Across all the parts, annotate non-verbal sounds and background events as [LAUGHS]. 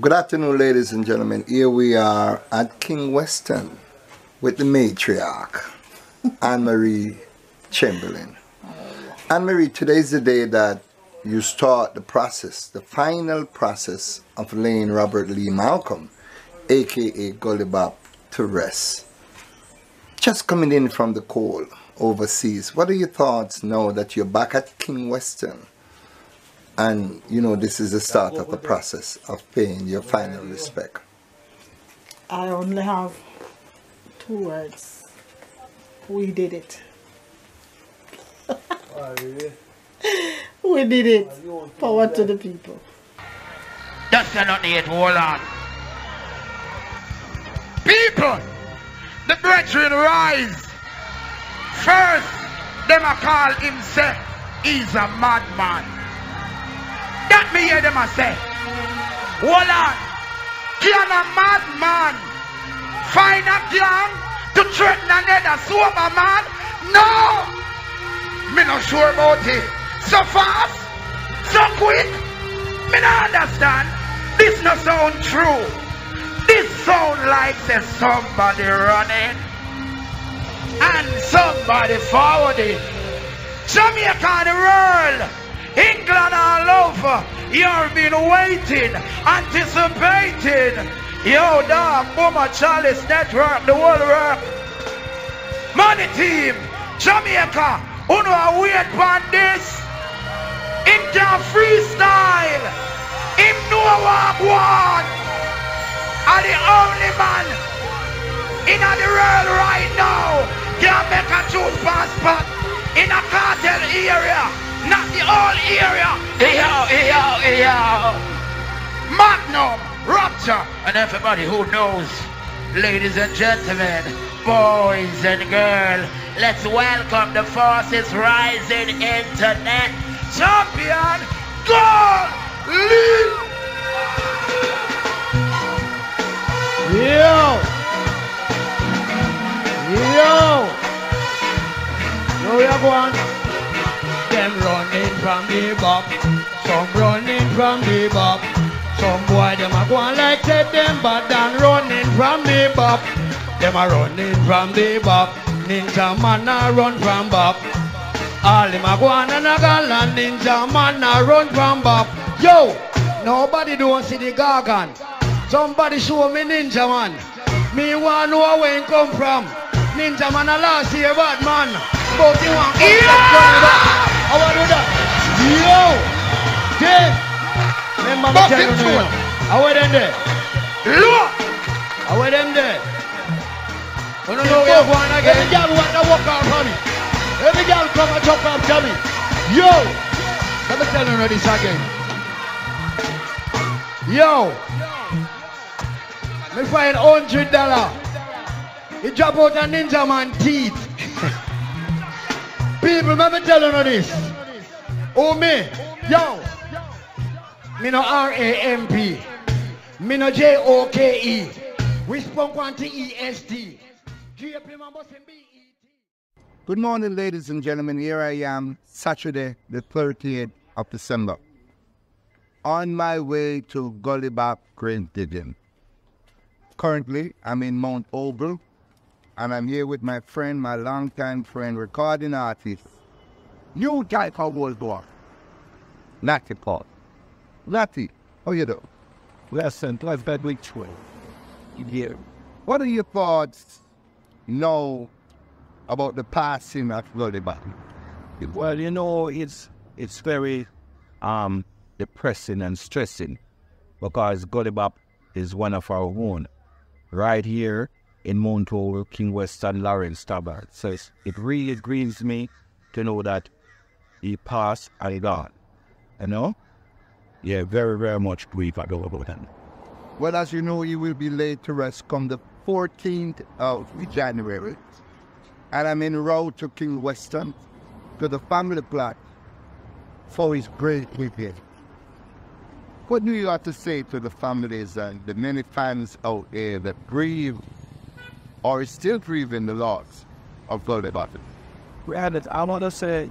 Good afternoon, ladies and gentlemen. Here we are at King Weston with the matriarch, Anne Marie Chamberlain. Anne Marie, today's the day that you start the process, the final process of laying Robert Lee Malcolm, aka Bop, to rest. Just coming in from the cold overseas, what are your thoughts now that you're back at King Weston? And you know, this is the start of the process of paying your final respect. I only have two words. We did it. [LAUGHS] we did it. Power to the people. That's not need hold on. People, the brethren rise. First, them a call him say he's a madman. That me hear them a say. Hold on. Can a madman find a gang to threaten another sober man? No! Me not sure about it. So fast, so quick. Me not understand. This not sound true. This sound like there's somebody running and somebody forwarding. Jamaica and the world, England all over. You've been waiting, anticipating. Yo, dog, Boomer Chalice Network, the world work. Money team, Jamaica, who know wait for this? In can freestyle. Him know what one. Are the only man in the world right now can make a tune pass spot in a cartel area, not the whole area. Yo, yo, yo. Magnum, Rapture, and everybody who knows, ladies and gentlemen, boys and girls, let's welcome the forces rising internet champion, God Lee. Yo! Yo! Yo, we are going. Them running from the bop. Some running from the bop. Some boy them a going like say them but than running from the bop. Them a running from the bop. Ninja man a run from bop. All them a going and a galan ninja man a run from bop. Yo! Nobody don't see the gargan. Somebody show me ninja man. Me want know where he come from. Ninja man a last year bad man. But he want come Yeah! Back. I want to do that. Yo! Dave! Remember me Buck tell him you through. now. How are them there? Look! How are them there? You don't know where you're going again. Every girl want to walk on me. Every girl come and off to me. Yo! Let me tell you this again. Yo! Me find hundred dollar. He drop out a ninja man teeth. People, let me tell you this. Oh me, yo. Me no R-A-M-P. Me no J-O-K-E. We spunk one T-E-S-T. Good morning, ladies and gentlemen. Here I am, Saturday, the 30th of December, on my way to Gully Bop Grave Digging. Currently, I'm in Mount Ogle, and I'm here with my friend, my longtime friend, recording artist, new guy called World War, Natty Paul. Natty, how you doing? Listen, life bad week way. Yeah. What are your thoughts now about the passing of Gully Bop? Well, you know, it's it's very um depressing and stressing because Gully Bop is one of our own right here in Mount Ogle, King Weston Lawrence Tavern. So it really grieves me to know that he passed and gone. You know? Yeah, very, very much grief I go about that. Well, as you know, he will be laid to rest come the 14th of January. And I'm en route to King Weston to the family plot for his great weekend. What do you have to say to the families and the many fans out there that grieve or is still grieving the loss of Bloody Button? Well, I want to say,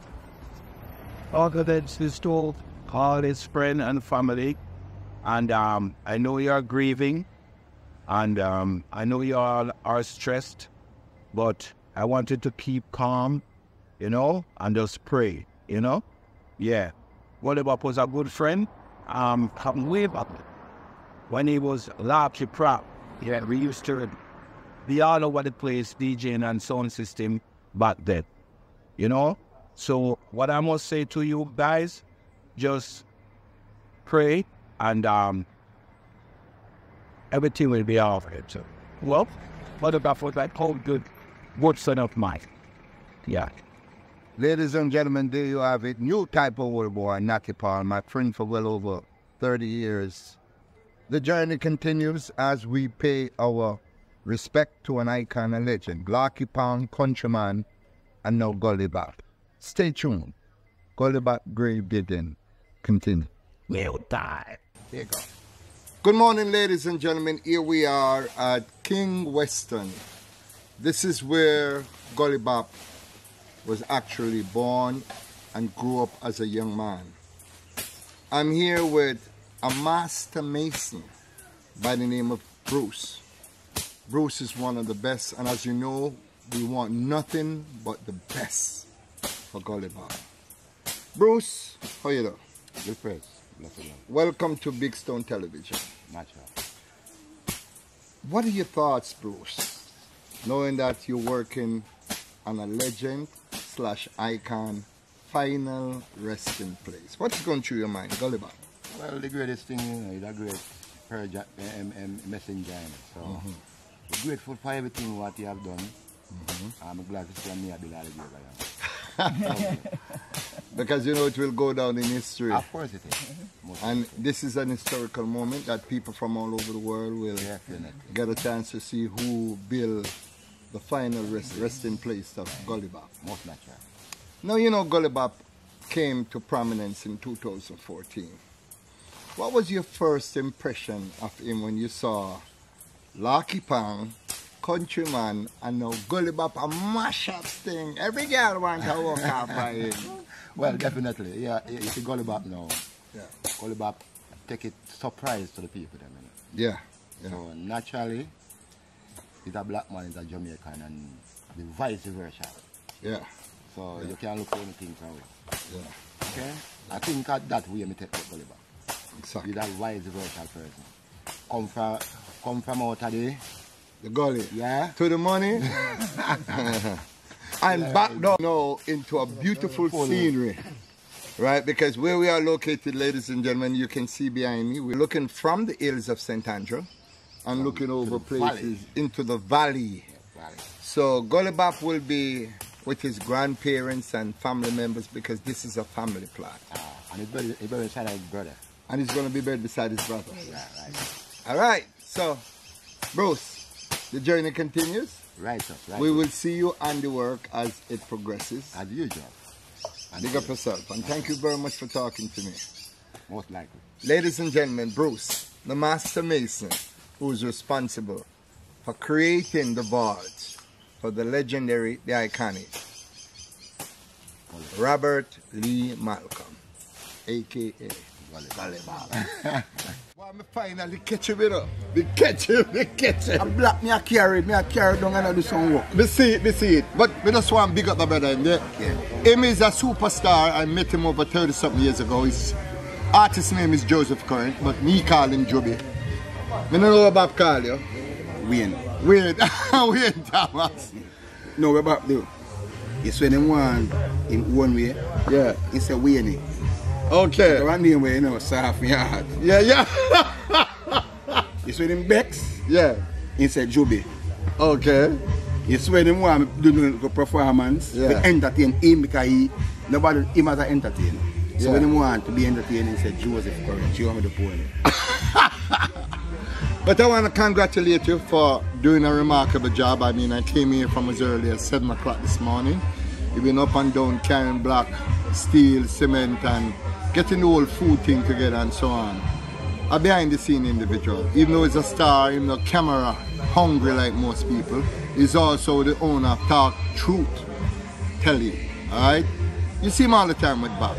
all of this is told all his friend and family And um, I know you are grieving, and um, I know you all are stressed, but I wanted to keep calm, you know, and just pray, you know? Yeah. Gully Bop was a good friend. Um, way back when he was Larky Prop. Yeah, we used to be all over the place DJing and sound system back then, you know? So what I must say to you guys, just pray and um, everything will be all right. So, well, what about for that whole good, good son of mine? Yeah. Ladies and gentlemen, there you have it. New type of world boy, Natty Paul, my friend for well over 30 years. The journey continues as we pay our respect to an icon, a legend, Larky Pound, Countryman, and now Gully Stay tuned. Gully Grave Digging. Continue. Well done. There you go. Good morning, ladies and gentlemen. Here we are at King Weston. This is where Gully Bop was actually born and grew up as a young man. I'm here with a master mason by the name of Bruce. Bruce is one of the best, and as you know, we want nothing but the best for Gully Bop. Bruce, how you doing? Good praise. Welcome to Big Stone Television. Natural. What are your thoughts, Bruce, knowing that you're working on a legend slash icon final resting place? What's going through your mind, Gully Bop? Well, the greatest thing, you know, is a great um, um, messenger. So, Mm-hmm. We're grateful for everything what you have done. Mm-hmm. I'm glad to see me at the. Because you know it will go down in history. Of course it is. Most And this is an historical moment that people from all over the world will definitely. get a chance to see who built the final rest, resting place of Gully Most natural. Now, you know, Gully came to prominence in 2014. What was your first impression of him when you saw Larky Pang, Countryman, and now Gully Bop a mash up thing? Every girl wants to walk out by him. [LAUGHS] Well, definitely. Yeah, you see Gully Bop now. Yeah. Gully Bop take it surprise to the people. You know. Yeah. Yeah. So naturally, he's a black man, he's a Jamaican, and the vice versa. Yeah. So you can't look for anything from it. Yeah. Okay? I think at that way me take up Gully Bop. Exactly. He's a vice versa person. Come from come from out of the The Gully. yeah. To the money. [LAUGHS] and back down now into a beautiful scenery. Right, because where we are located, ladies and gentlemen, you can see behind me, we're looking from the hills of St. Andrew and looking over places valley. into the valley. Valley. So Gully will be with his grandparents and family members because this is a family plot. Ah, and he's very he's very side of his brother. And he's going to be buried beside his brother. Yeah, right. All right, so Bruce, the journey continues. Right up, right. We up. will see you on the work as it progresses. as usual. And Big up yourself and thank you very much for talking to me. most likely. Ladies and gentlemen, Bruce, the master mason, who is responsible for creating the vault for the legendary, the iconic Robert Lee Malcolm, aka Gully Bop. Well, me finally catch him, you know. Me catch him, me catch him. A black me a carry, me a carry down and I do some work. Me see it, me see it. But we just want to big up my brother. Yeah? Him is a superstar. I met him over 30 something years ago. His artist name is Joseph Current, but me call him Joby. Me don't know what Bob call you. Wayne. Wayne, [LAUGHS] Wayne Thomas. No, we back there. It's when him want in one way. Yeah. He say Wayne. Okay. The one name where you know, soft me heart. Yeah, yeah. [LAUGHS] It's when him Bex. yeah. He say Joby. Okay. It's when him want do the performance. Yeah. To entertain him because he, nobody, him as an entertainer. So Yeah. when him want to be entertaining, he said Joseph Current. Show me the pony. [LAUGHS] But I want to congratulate you for doing a remarkable job. I mean, I came here from as early as 7 o'clock this morning. You've been up and down carrying block, steel, cement, and getting the whole food thing together and so on. A behind the scene individual. Even though he's a star, even though camera hungry like most people, he's also the owner of Talk Truth Telly. Alright? You see him all the time with Bob.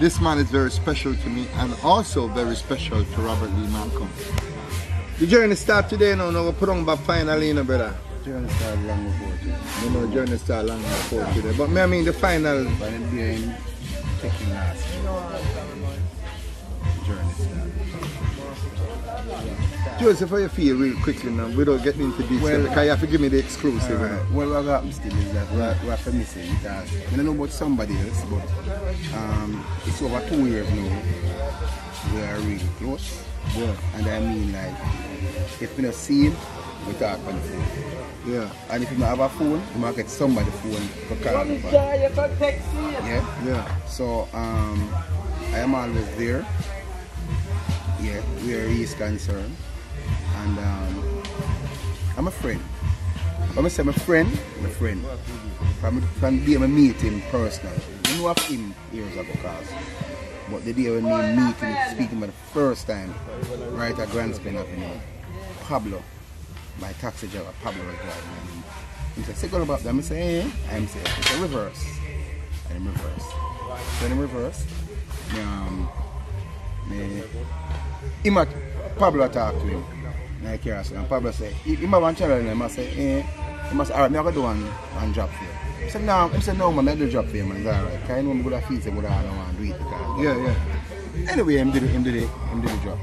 This man is very special to me and also very special to Robert Lee Malcolm. The journey start today now, now we put on back finally, you know, brother. Journey started long before today. You know, journey start long before today. But me, I mean the final But being taking last journey started. Joseph, how you feel real quickly now without getting into detail? Well- because you have to give me the exclusive. you know. Well, what happens still is that we're, we're for missing because I don't know about somebody else, but um, it's over two years now. We are really close. Yeah, And I mean, like, if we don't see him, we talk on the phone. Yeah, And if you don't have a phone, you might get somebody phone to call back. Yeah. yeah. So um, I am always there. Yeah, where he is concerned, and um, I'm a friend. When I say I'm a friend, I'm a friend. From from the day I meet him personally, I know of him years ago, cause, but the day when me meet him, speaking for the first time, right at Grand Spain Avenue, Pablo, my taxi driver, Pablo was driving. And he said, "Say, go about that." I say, "Eh?" I'm saying, "It's a reverse." And in reverse. So in reverse, me, um, me, him at, Pablo talk to him. Like here, so, and Pablo say, he, him have one channel and I say, eh, he must, alright, me I go do one, one drop for you. He said, no, he said, no, man, I do drop for you, man, it's alright. Because I know I'm going to feel say, I don't want to do it because, Yeah, yeah. Anyway, him did it, him did it, him did the drop.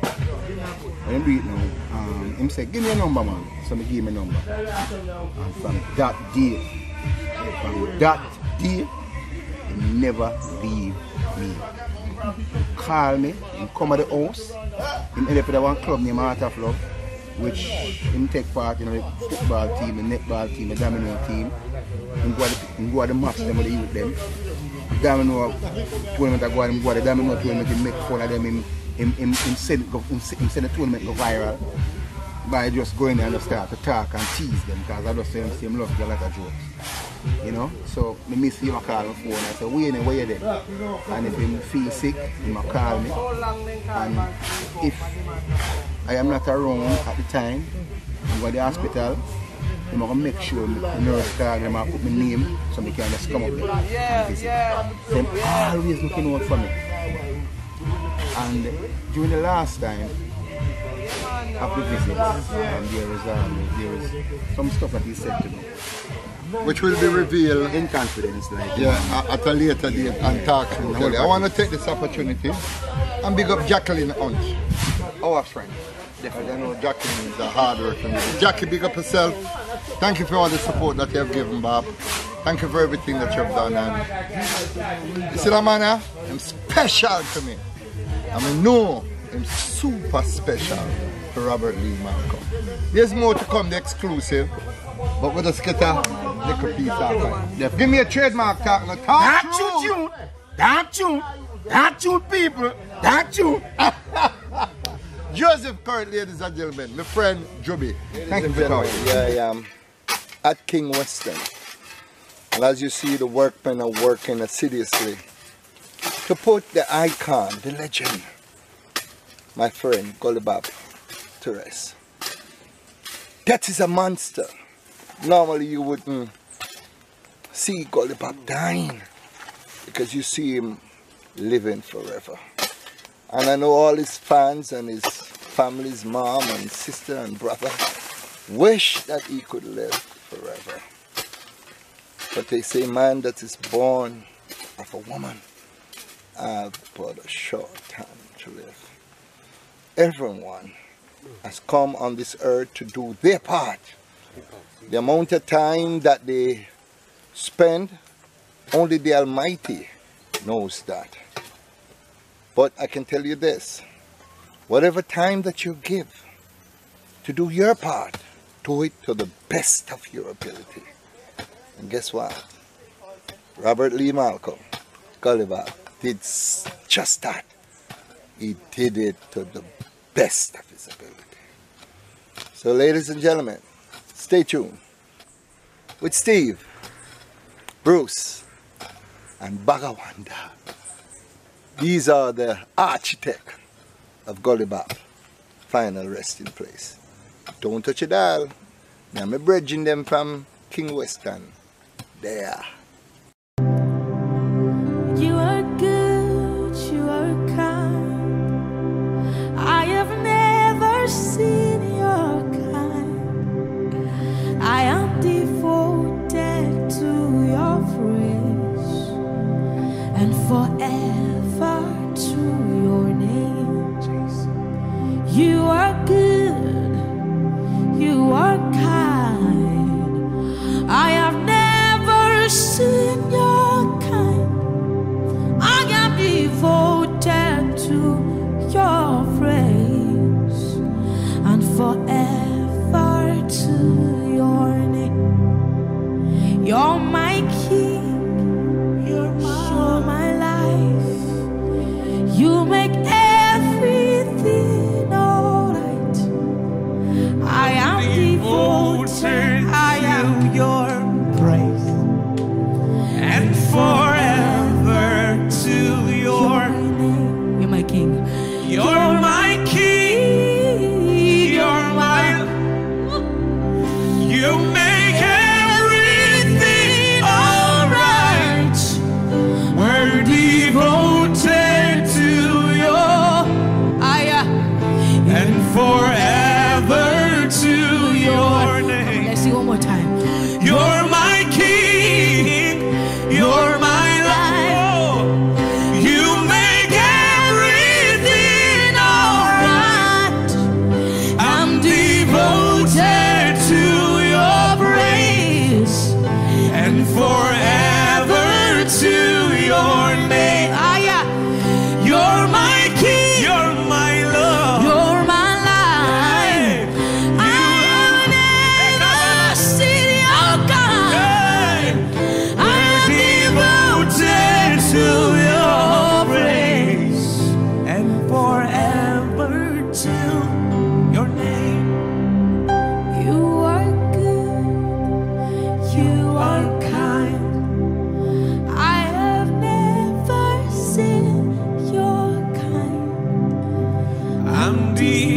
When him do it now, um, him say, give me a number, man. So me give him a number. And from that day, from that day, he never leave me. Call me, him come at the house, him end up with one club named Art of Love, which him take part in the football team, the netball team, the domino team. Him go at the, go at match them with the youth them. Domino tournament I go him go at the domino tournament, him make fun of them, him, him, him, him, send, go, him, him send the tournament go viral by just going there and just start to talk and tease them because I just say him, say him love a of jokes. You know? So me miss him a call my phone and I say, Wayne, where you there? And if him feel sick, might call me. And if I am not around at the time, I'm going to the hospital, I'm going to make sure the nurse call them and put my name so they can just come up there. So them always looking out for me. And during the last time, of the visit, um, there is um, there is some stuff that he said to me Which will be revealed in confidence, like yeah, at a later date and talk to Kelly. I want to take this opportunity and big up Jacqueline Hunt, our friend. Because I know Jacqueline is a hard working lady. Jackie, big up yourself. Thank you for all the support that you have given, Bob. Thank you for everything that you've done. And you see that man, eh? I'm special to me. I mean, no, I'm super special for Robert Lee Malcolm. There's more to come, the exclusive. But we'll just get a little piece of it. Give me a trademark talk. now. Talk That true. you, that you, that you people, that you. [LAUGHS] Joseph Curry, ladies and gentlemen, my friend Joby. Thank you for coming. Yeah, I am at King Weston. And as you see, the workmen are working assiduously to put the icon, the legend, my friend Gully Bop, to rest. That is a monster. Normally you wouldn't see Gully Bop dying because you see him living forever. And I know all his fans and his family's mom and sister and brother wish that he could live forever. But they say man that is born of a woman have but a short time to live. Everyone has come on this earth to do their part. The amount of time that they spend, only the Almighty knows that. But I can tell you this whatever time that you give to do your part, do it to the best of your ability. And guess what? Robert Lee Malcolm, Gulliver, did just that. He did it to the best of his ability. So, ladies and gentlemen, stay tuned with Steve, Bruce, and Bagawanda. These are the architect of Gully Bop. Final resting place. Don't touch a dial. Now I'm bridging them from King Weston. There.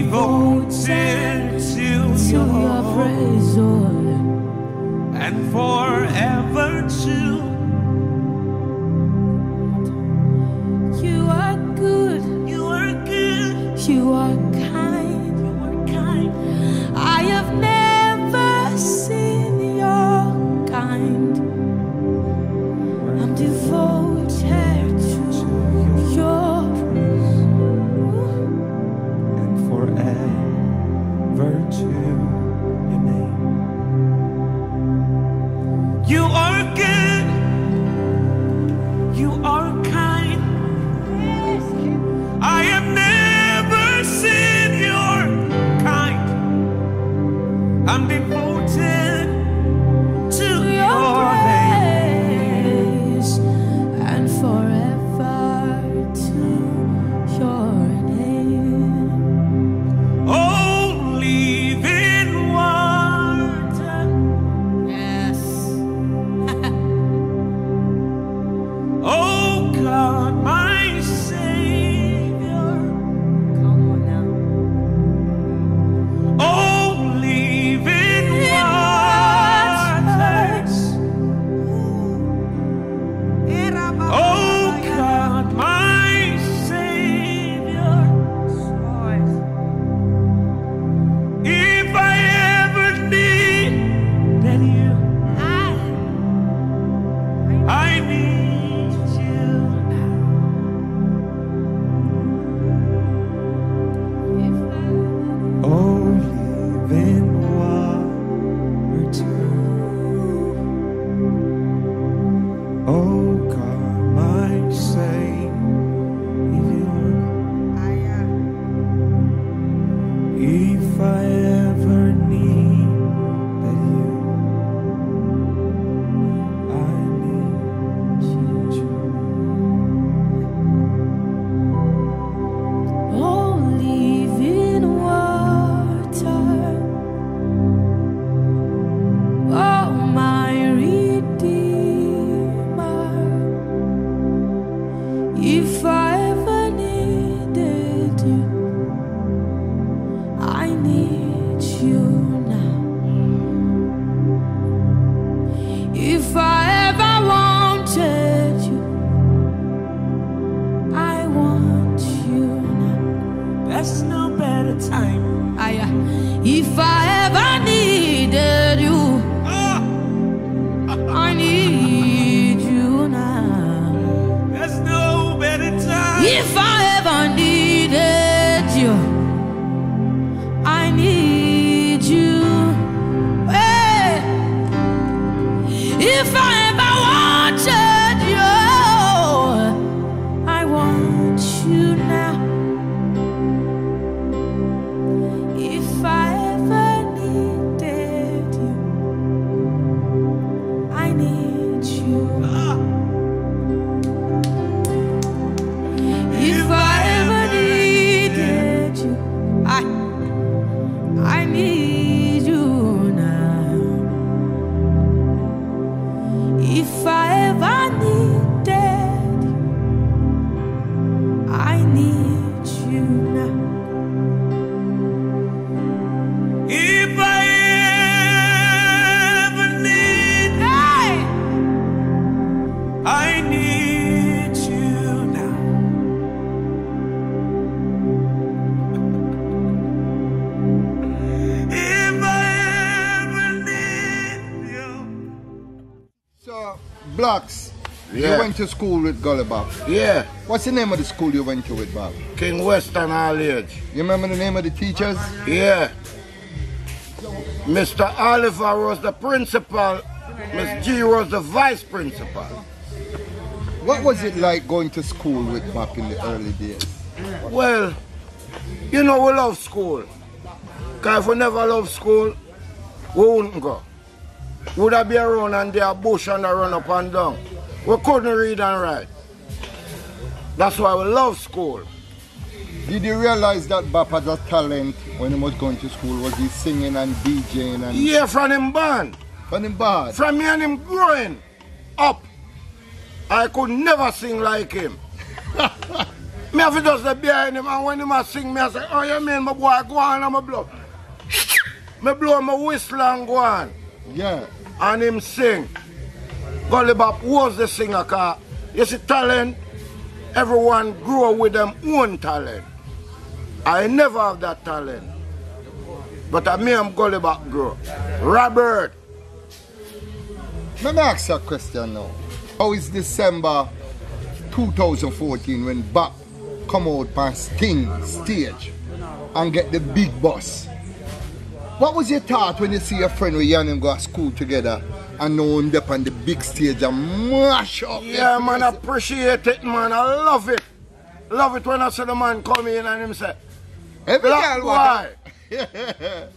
Devoted to To your praise, Lord. and forever to went to school with Gully Bop. Yeah, What's the name of the school you went to with Bob? King Weston All Age. You remember the name of the teachers? Yeah. Mr. Oliver was the principal. Miss G was the vice principal. What was it like going to school with Bob in the early days? Well, you know we love school. Cause if we never love school, we wouldn't go. We would I be around and there a bush and I run up and down? We couldn't read and write. That's why we love school. Did you realize that Bob had a talent when he was going to school? Was he singing and DJing and Yeah, from him band. from him bad? From me and him growing up, I could never sing like him. [LAUGHS] me have to just the behind him and when him a sing, me I say, oh you mean my boy go on and me blow. [LAUGHS] me blow my whistle and go on. Yeah. And him sing. Gully Bop was the singer car. You see talent, everyone grow with them own talent. I never have that talent. But I me and Gully Bop grow. Robert, Let me ask you a question now. How is December 2014 when Bob come out on Sting stage and get the big boss? What was your thought when you see your friend with and him go to school together and know him up on the big stage and mash up? Yeah, man, I appreciate it, man. I love it. Love it when I see the man come in and him say, Every Black girl boy, [LAUGHS]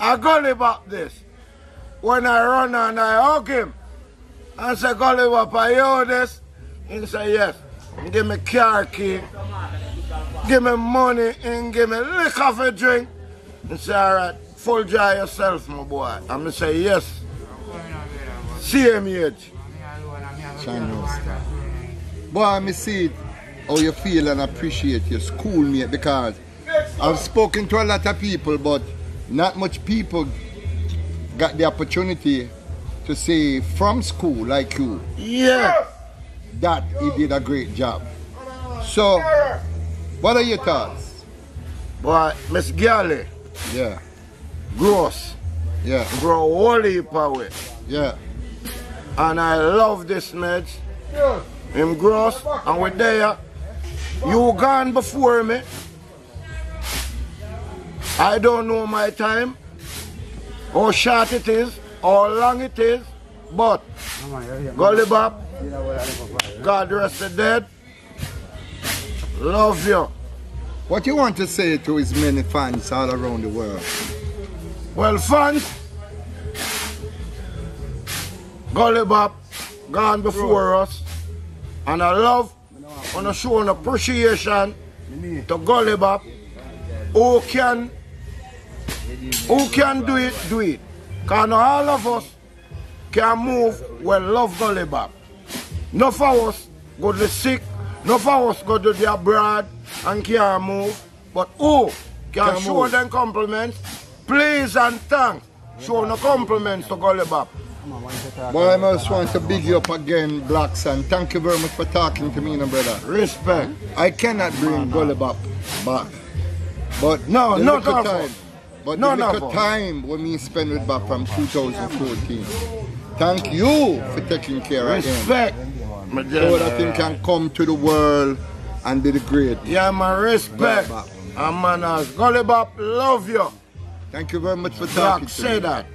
I gully back this. When I run and I hug him, and say, Gully Bop, I hear this? He say, yes. Give me car key, give me money, and give me liquor for drink. He say, all right, full dry yourself, my boy. I'm going to say, yes. Same age. Channel star. Boy, I see it, how you feel and appreciate your schoolmate because I've spoken to a lot of people, but not much people got the opportunity to say from school like you Yeah. that he did a great job. So, what are your thoughts? Boy, Miss Galley, Yeah, gross. yeah, Grow all heap power. yeah. And I love this match. Him gross and we're there. You gone before me. I don't know my time, how short it is, how long it is, but Gully Bop, God rest the dead. Love you. What you want to say to his many fans all around the world? Well, fans, Gully Bop gone before us, and I love want to show an appreciation to Gully Bop who can who can do it, do it. Because not all of us can move well love Gully Bop. None of us go to the sick, none of us go to the abroad and can't move. But who can Can show move. them compliments, please and thanks, show no compliments to Gully Bop. Boy, I must want to big you up again, Blacks, and thank you very much for talking to me, no brother. Respect. I cannot bring Gully Bop back. But No, the not of time. But no, the little time when me spend with Bob from 2014. Thank you for taking care of him. Respect. So that general. can come to the world and be the great. Yeah, my respect. Bop, And man, as Gully Bop, love you. Thank you very much for talking Black, to say me. that.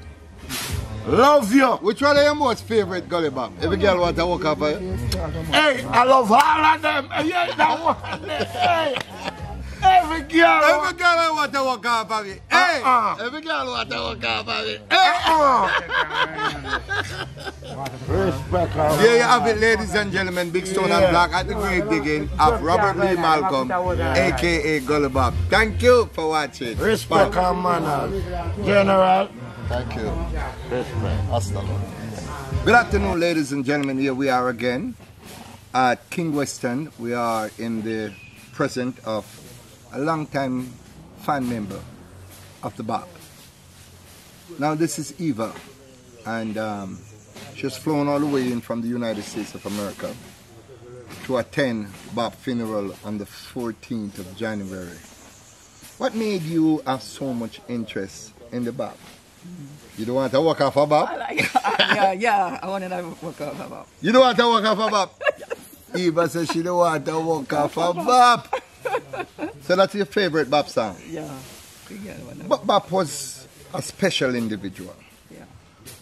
Love you. Which one of your most favorite Gully Bop? Every girl want to walk up for you? Hey, I love all of them. Yeah, that one. Hey. Every girl. Uh-uh. Every girl I want to walk off of it. Hey, Uh-uh. every girl want to walk off of it. Hey. Respect her. There you have it, ladies and gentlemen. Big Stone and Black at the grave digging of Robert Lee Malcolm, aka Gully Thank you for watching. Respect her manners. General. Thank you. Respect. Hasta luego. Good afternoon, ladies and gentlemen. Here we are again at King Weston. We are in the presence of a long-time fan member of the Bob. Now, this is Eva, and um, she's flown all the way in from the United States of America to attend Bob funeral on the 14th of January. What made you have so much interest in the Bob? You don't want to walk off a Bob? yeah, yeah, I wanted to work out Bob. You don't want to walk off a bop? [LAUGHS] Eva says she don't want to walk off a bop. [LAUGHS] so that's your favorite bop song? Yeah, But Bob was a special individual. Yeah.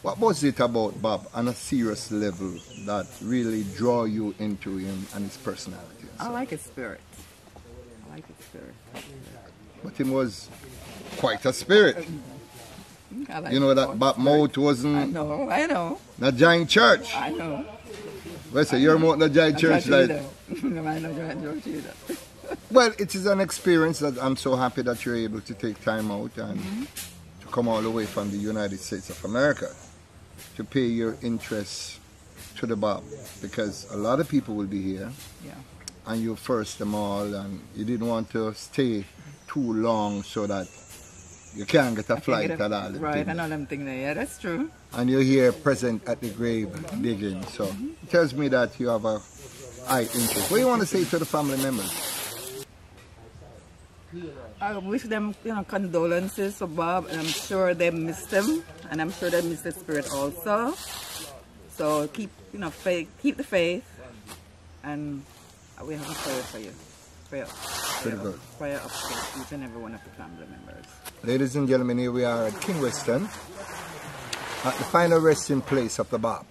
What was it about Bob on a serious level that really draw you into him and his personality? I like his spirit. I like his spirit. But he was quite a spirit. Like You know that Bob I wasn't I know, I know, a giant church. I know. Well, say your mouth not giant I church like do that. [LAUGHS] No, I know, I know, do that. Well, it is an experience that I'm so happy that you're able to take time out and to come all the way from the United States of America to pay your interest to the Bob because a lot of people will be here Yeah. and you first them all and you didn't want to stay too long so that you can't get a flight Get a- at all. the Right, things. I know them thing there. Yeah, that's true. And you're here present at the grave digging. So it tells me that you have a high interest. What do you want to say to the family members? I wish them, you know, condolences for Bob, and I'm sure they missed him, and I'm sure they missed the spirit also. So keep, you know, faith, keep the faith, and we have a prayer for you. Prayer, Pretty prayer, good. prayer up for each and every one of the family members. Ladies and gentlemen, here we are at King Weston at the final resting place of the Bob.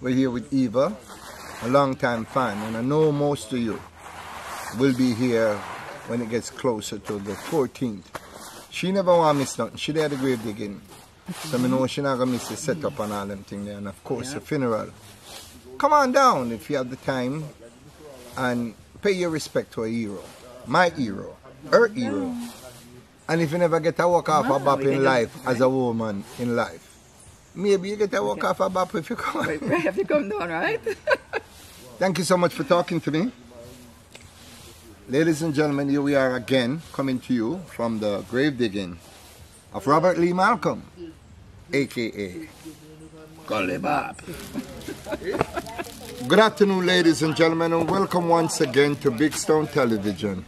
We're here with Eva, a long-time fan, and I know most of you will be here when it gets closer to the 14th. She never want to miss nothing. She there the grave digging. So I know she not going to miss the setup and all them things there. And of course the funeral. Come on down if you have the time and pay your respect to a hero. My hero. Her hero. And if you never get a walk off a bop in life just- as a woman in life, maybe you get a walk off a bop if you come. [LAUGHS] Right, right, you come down, right? Thank you so much for talking to me. Ladies and gentlemen, here we are again coming to you from the grave digging of Robert Lee Malcolm, aka Gully Bop. Good afternoon, ladies and gentlemen, and welcome once again to Big Stone Television.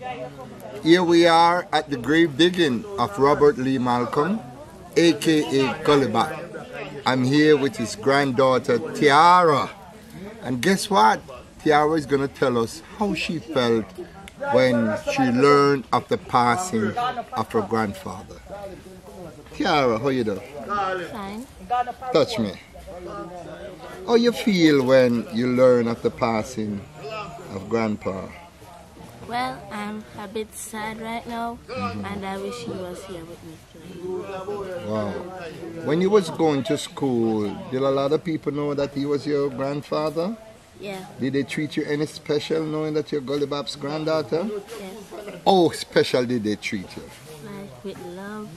Here we are at the grave digging of Robert Lee Malcolm, aka Gully Bop. I'm here with his granddaughter Tiara. And guess what? Tiara is going to tell us how she felt when she learned of the passing of her grandfather. Tiara, how you doing? Fine. Touch me. How you feel when you learn of the passing of grandpa? Well, I'm a bit sad right now, mm-hmm. and I wish he was here with me. Wow. When you was going to school, did a lot of people know that he was your grandfather? Yeah, Did they treat you any special knowing that you're Gully Bop's granddaughter? yes. Oh, special did they treat you? Like with love.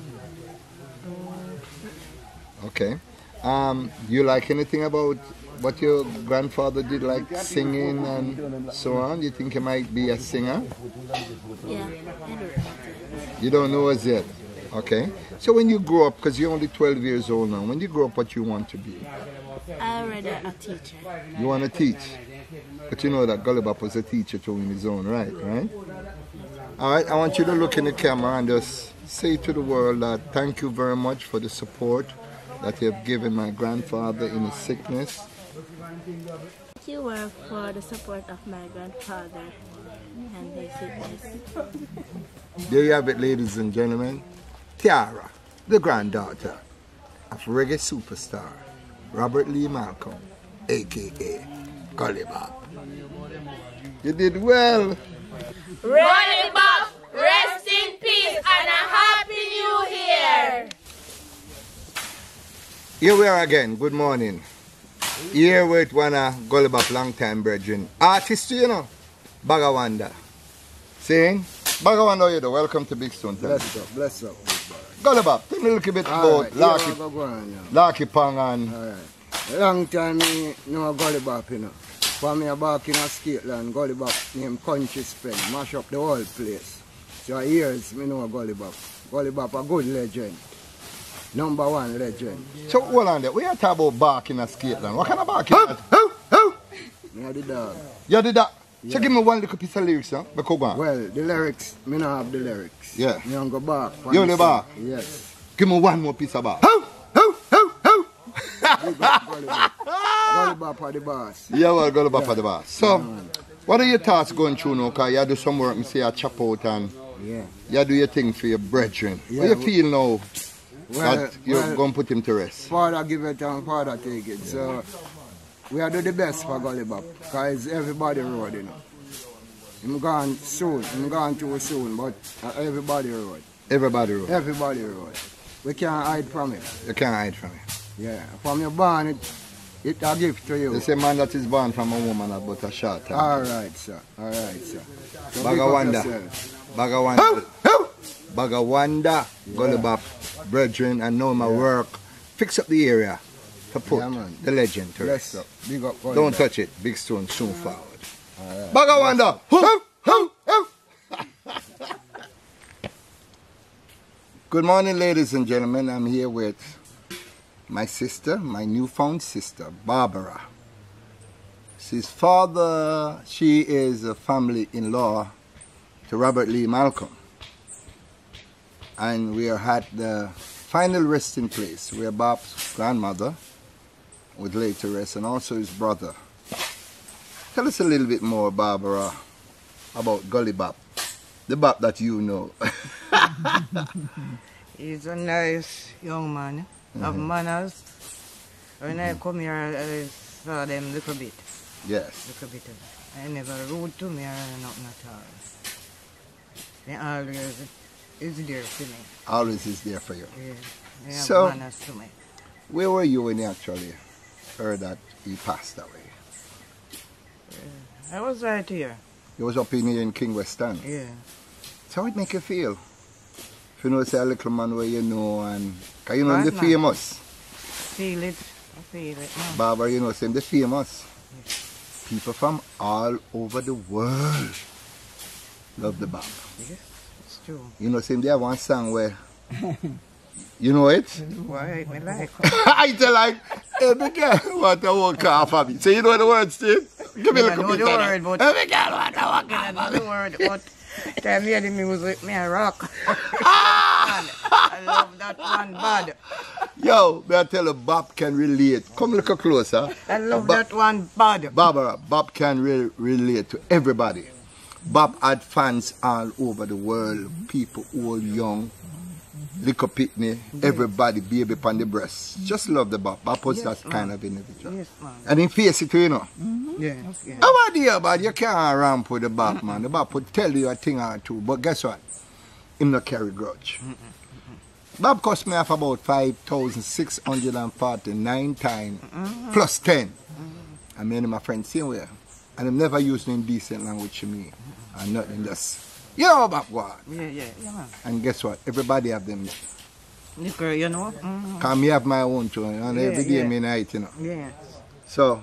Okay. Um, you like anything about what your grandfather did, like singing and so on? You think he might be a singer? Yeah, I don't know. You don't know as yet. Okay. So when you grow up, because you're only 12 years old now, when you grow up, what you want to be? I already a teacher. You want to teach. But you know that Gully Bop was a teacher too in his own right, right? All right, I want you to look in the camera and just say to the world that thank you very much for the support that you have given my grandfather in his sickness. Thank you were for the support of my grandfather and his sickness. There you have it, ladies and gentlemen. Tiara, the granddaughter of reggae superstar Robert Lee Malcolm, aka Gully Bop. You did well. Ronnie Bob, rest in peace and a happy new year. Here we are again. Good morning. Here with one of Gully Bop long time brethren. Artist, you know. Bagawanda. Saying, Bagawanda, you know, welcome to Big Stone. Bless up, bless up. Gully Bop, tell me a little bit All about right, Lucky, go go on now. Lucky Pong and All right. Long time me know a gully bop, you know. For me a back in a skateland, gully bop named Country Spend, mash up the whole place. So years me know a gully bop. A good legend. Number one legend. So hold on there. We are talking about barking at skateland. What kind of barking? How? Me a the dog. You that. So Yeah. give me one little piece of lyrics, huh? Because go on. Well, the lyrics, me not have the lyrics. Yeah. Me on go back. You only back? Yes. Give me one more piece of bar. [LAUGHS] Big up Gully bop. Gully bop are the boss. Yeah, well, go back for the bar. So, Yeah, what are your thoughts going through now? Because you do some work, me see you chop out and Yeah. you do your thing for your brethren. Yeah, what you feel now Well, that you're well- going to put him to rest? Father give it and father take it. So we are do the best for Gully Bop because everybody road, you know. I'm gone soon. I'm gone too soon, but uh, everybody road. Everybody road. Everybody road. We can't hide from it. You can't hide from it. Yeah. From your born, it, it a gift to you. They say man that is born from a woman about a short time. All right, sir. All right, sir. So Bagawanda. Bagawanda. Bagawanda. Gully Bop, brethren, and know my work. Fix up the area to put Yeah, man. the legend to Bless rest. up. Big up Don't touch it. Big stone soon forward. Bagawanda. Good morning, ladies and gentlemen. I'm here with my sister, my newfound sister, Barbara. She's father, she is a family-in-law to Robert Lee Malcolm. And we are at the final resting place where Bob's grandmother would lay to rest and also his brother. Tell us a little bit more, Barbara, about Gully Bop, the Bop that you know. [LAUGHS] He's a nice young man, have Mhm. manners. When I come here, I saw them little bit, yes. little bit. I never rude to me or nothing at all. They always is there for me. Always is there for you. Yeah, they have So- manners to me. Where were you when you actually heard that he passed away? I was right here. You was up in here in King Weston. Yeah. So how it make you feel? If you know say a little man where you know and cause you know him the Bad man. famous. Feel it, I feel it now. Barbara, you know him the famous. People from all over the world love the Bob. Yes, it's true. You know him there one song where [LAUGHS] you know it? Why me like [LAUGHS] I tell like every girl want to walk off of me. So you know the words, Steve? Give me a I know bit the of word, that. but Every girl want to walk I off of the me. word, but time hear the music, me a rock. [LAUGHS] I love that one bad. Yo, may I tell you, Bob can relate. Come look closer. I love Bob- that one bad. Barbara, Bob can re- relate to everybody. Bob had fans all over the world. People old, young, little pitney, everybody, baby upon the breast. Just love the Bob. Bob was Yes, that kind of individual. Yes, man. And in face it, too, you know. Yeah, yeah. How about you, but you can't ramp with the Bob, man. The Bob would tell you a thing or two, but guess what? Him not carry grudge. Bob cost me off about 5,649 times plus 10. I mean, my friend same way. And I'm never using indecent language to me. And nothing just, you know, Bob, go. Yeah, yeah, yeah, man. And guess what? Everybody have them. Liquor, you know? Mm-hmm. Cause have my own too. And Yeah, every day yeah. me night, you know. Yeah. So,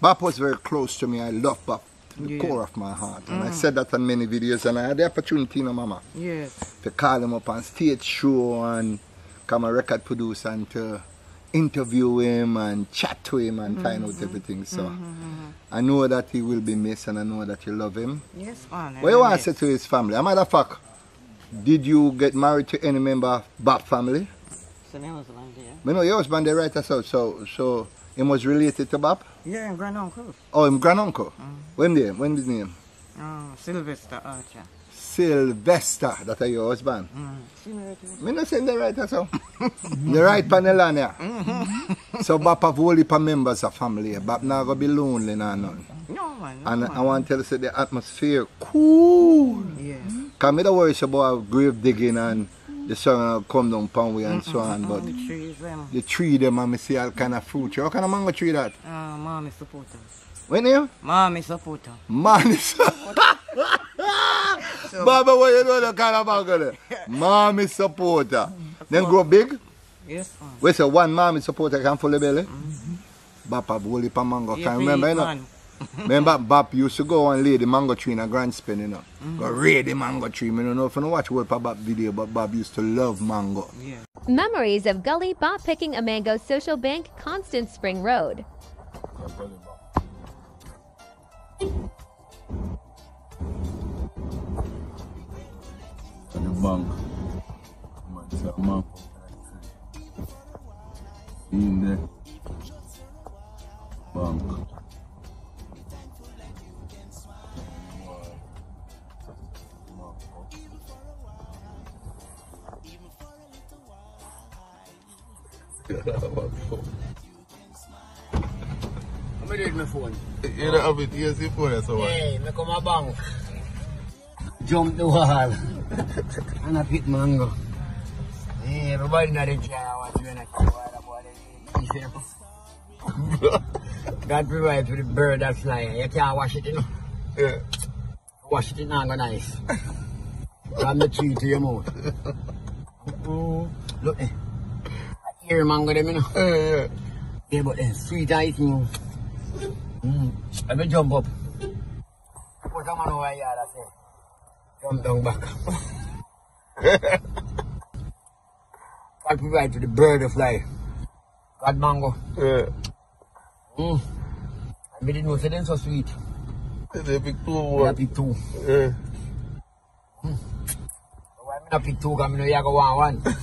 Bob was very close to me. I love Bob to the Yeah. core of my heart. And I Mm. said that on many videos. And I had the opportunity, you know, Mama, Yes. to call him up on stage show and come a record producer and to interview him and chat to him and find out mm-hmm. everything. So, Mhm. I know that he will be missed and I know that you love him. Yes, man. What you want to say to his family? A matter of fact, did you get married to any member of Bob family? So was long there. Me know your husband, the writer, so, so, so he was related to Bob? Yeah, granduncle. Oh, him granduncle. Mm. When the when his name? Oh, Sylvester Archer. Sylvester, that are your husband. Mm. Me not saying [LAUGHS] the right so. the right panel so Bob have whole heap of members of family. Bob not gonna be lonely nor none. No, man. And I want to tell you say the atmosphere cool. Yeah. Cause me don't worry about grave digging and the sun come down pound way and so on, but The trees, them. the tree them and me see all kind of fruit. What kind of mango tree that? Ah, mommy supporter. What name? Mommy supporter. Man, it's Baba, what you know the kind of mango? [LAUGHS] Mommy supporter. Then grow big? Yes, man. We say one mommy supporter can full the belly? Bap have whole heap of mango. Yeah, Can remember, you know? [LAUGHS] Remember, Bap used to go and lay the mango tree in a grand spin, you know. Mm. Go raid the mango tree. I don't know if you know watch World Bap video, but Bob used to love mango. Yeah. Memories of Gully Bop Picking a Mango Social Bank, Constant Spring Road. At the bank. Man, say a man. In there. Bank. How many did my phone? You don't have it, yes, you phone, so what? Hey, me come a bank. Jump the wall. and I pick mango. Hey, everybody know the jar what you wanna God provide for the bird that fly. You can't wash it, you know. Yeah. Wash it, it not go nice. From the tree to your mouth. Oh, look eh. I hear mango them, you know. Yeah, yeah. Yeah, but then sweet ice, you know. Mm. Let me jump up. Put a man over here, I say. Jump down back. God provide to the bird to fly. God mango. Yeah. Mm. I didn't know them so sweet. They pick two more. pick two. Yeah. Why me not pick two? Cause me know you go want one.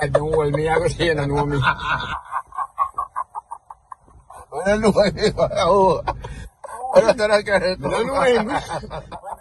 I don't hold me, I go say don't know me. I don't know why. Oh. I don't know guy. I don't know him.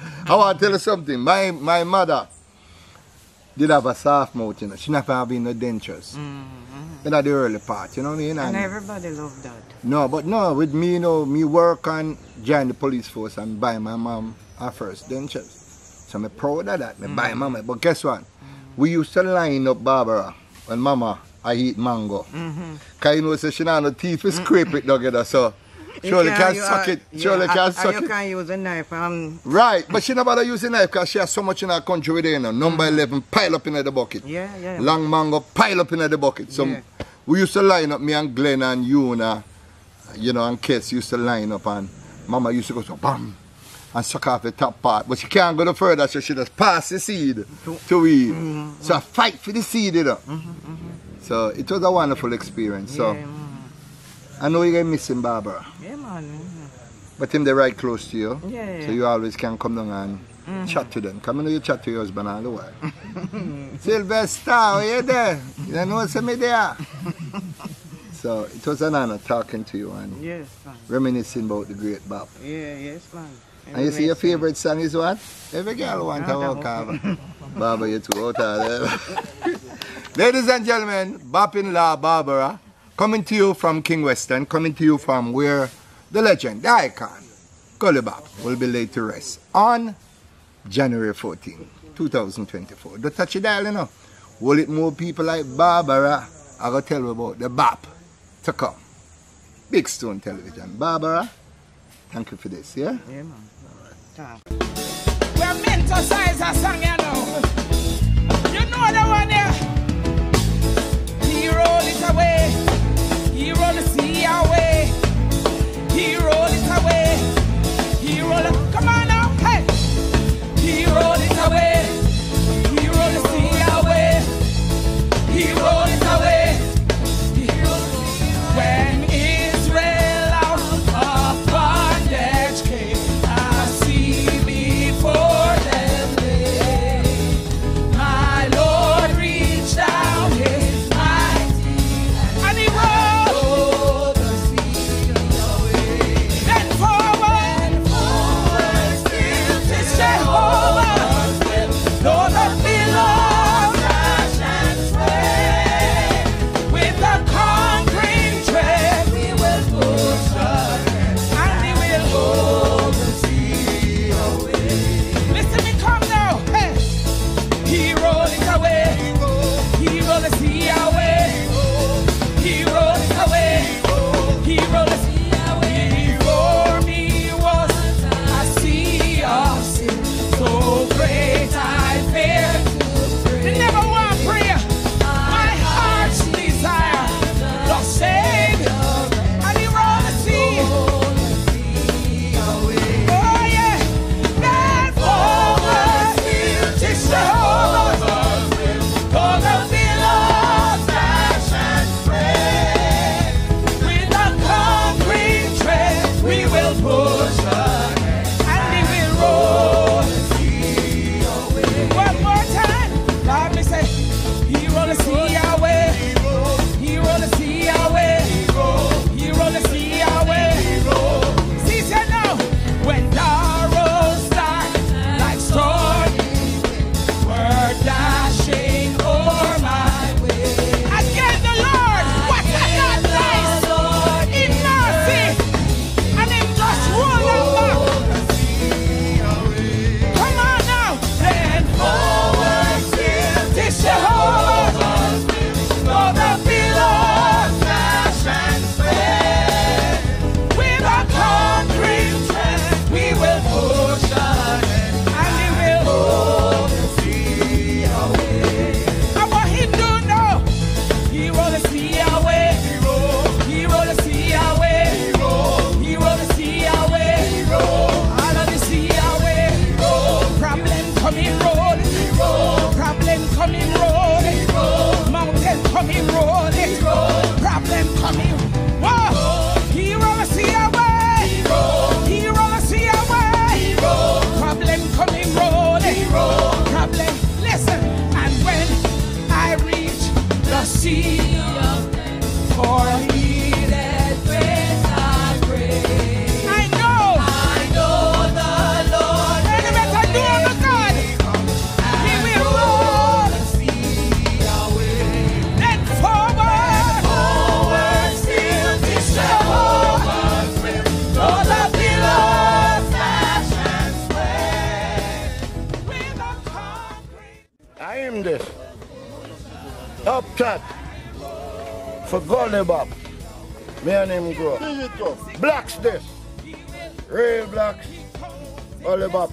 [LAUGHS] I want to tell you something. My my mother did have a soft mouth, you know. She never have been no dentures. Mm-hmm. In the early part, you know what I mean? And And- everybody loved that. No, but no, with me, you know, me work and join the police force and buy my mom her first dentures. So I'm proud of that. Me buy my mama. But guess what? Mm-hmm. We used to line up Barbara and mama I eat mango. Mm-hmm. Cause you know, so she not no teeth to scrape it together. So surely can you suck are- it. Surely yeah, can and- suck and it. you can use a knife and Right, but she never bother a knife because she has so much in her country with her, you know. Number 11 pile up in the bucket. Mm. Yeah, yeah. Long mango pile up in the bucket. So Yeah. we used to line up, me and Glenn and Una, you know, and Kess used to line up and Mama used to go so bam and suck off the top part. But she can't go no further, so she just pass the seed to eat. Mm-hmm. So I fight for the seed, you know. So it was a wonderful experience. So Yeah, I know you're going to miss him, Barbara. yeah, man. But him they right close to you. Yeah, So you always can come down and Mhm. chat to them. Come in you chat to your husband all the while. [LAUGHS] Sylvester, are you there? You know what's me there? [LAUGHS] so it was an honor talking to you and Yes, man. reminiscing about the great Bob. Yeah, yes, man. And you see your favorite song is what? Every girl want to walk over. [LAUGHS] Barbara, you're too there. Ladies and gentlemen, Bop in La Barbara, coming to you from King Weston, coming to you from where the legend, the icon, Gully Bop, will be laid to rest on January 14, 2024. Don't touch your dial, you know. Will it more people like Barbara? I gotta tell you about the Bop to come. Big Stone Television. Barbara, thank you for this, yeah? Yeah, man. Thank We're meant to size a song, you know. You know the one there. He roll it away. He roll the sea away.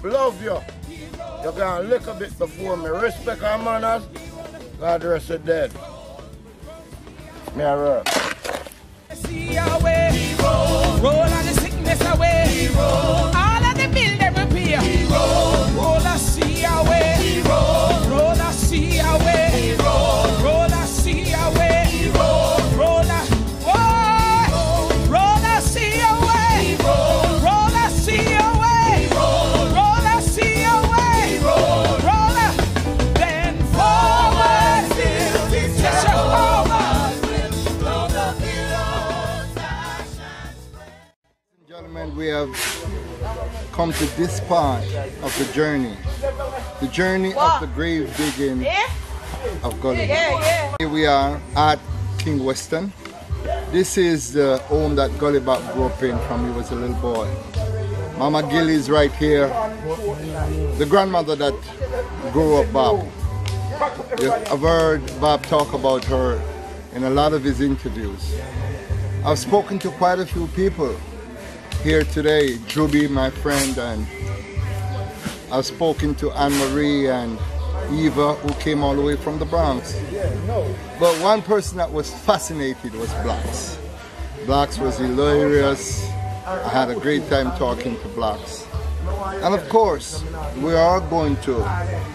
Love you. You can lick a bit before me. Respect our manners. God rest the dead. Me a. Roll all the sickness away. Have come to this part of the journey. The journey of the grave digging of Gully. Here we are at King Weston. This is the home that Gully Bop grew up in from he was a little boy. Mama Gilly is right here. The grandmother that grew up Bob. I've heard Bob talk about her in a lot of his interviews. I've spoken to quite a few people here today. Juby, my friend, and I've spoken to Anne Marie and Eva, who came all the way from the Bronx. But one person that was fascinated was Blacks. Blacks was hilarious. I had a great time talking to Blacks. And of course, we are going to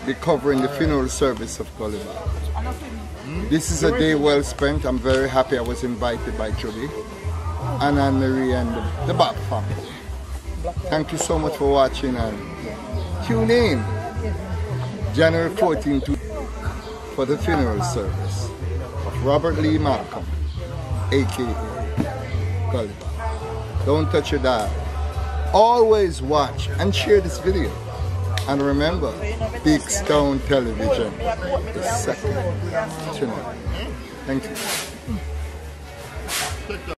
be covering the funeral service of Gully Bop. Hmm? This is a day well spent. I'm very happy I was invited by Judy Anne Marie and the, the Bob family. Thank you so much for watching and tune in January 14th for the funeral service of Robert Lee Malcolm, aka Gully Bop. Don't touch your dial. Always watch and share this video. And remember, Big Stone Television is second none. Thank you.